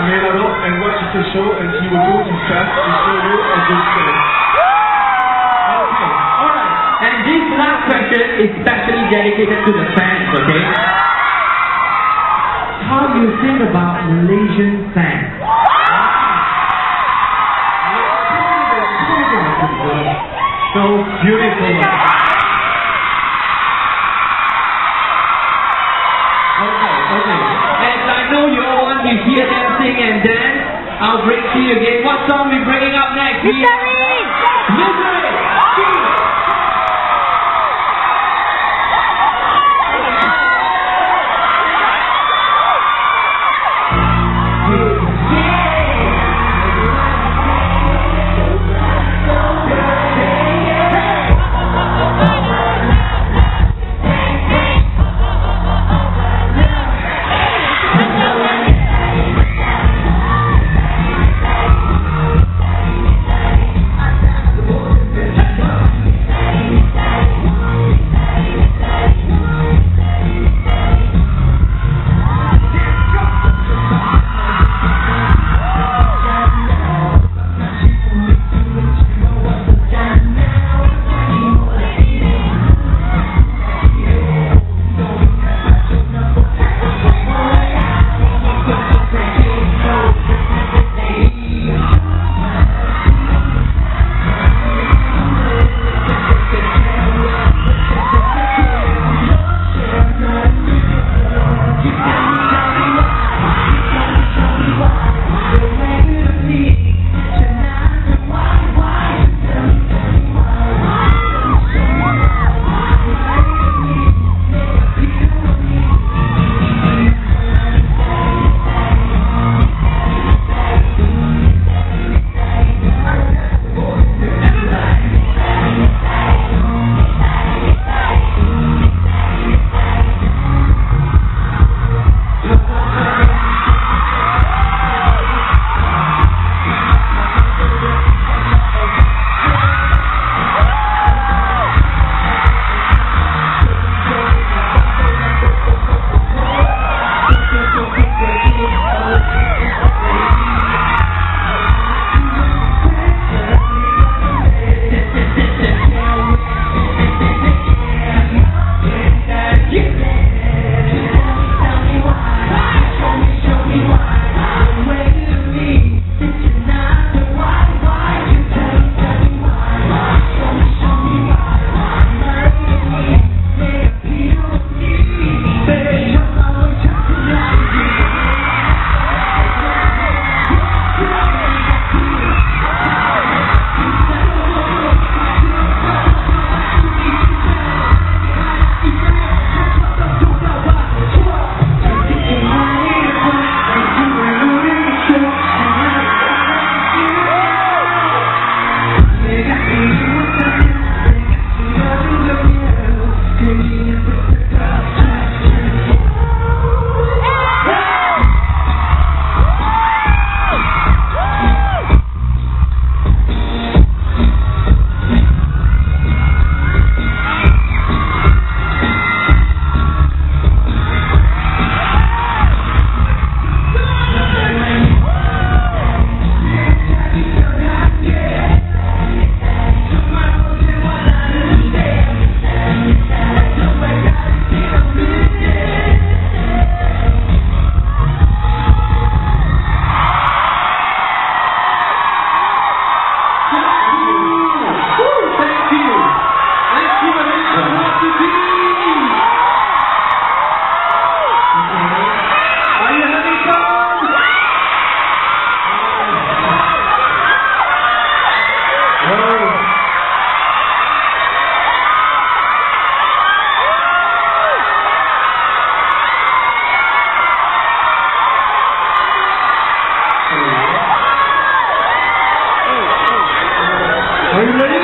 And watch the show and he will do his best to show you a good show. Okay, alright. And this last question is specially dedicated to the fans, okay? How do you think about Malaysian fans? Ah. So beautiful. Hear them sing and dance. I'll break to you again. What song we bringing up next? Lee! Mystery! Amen.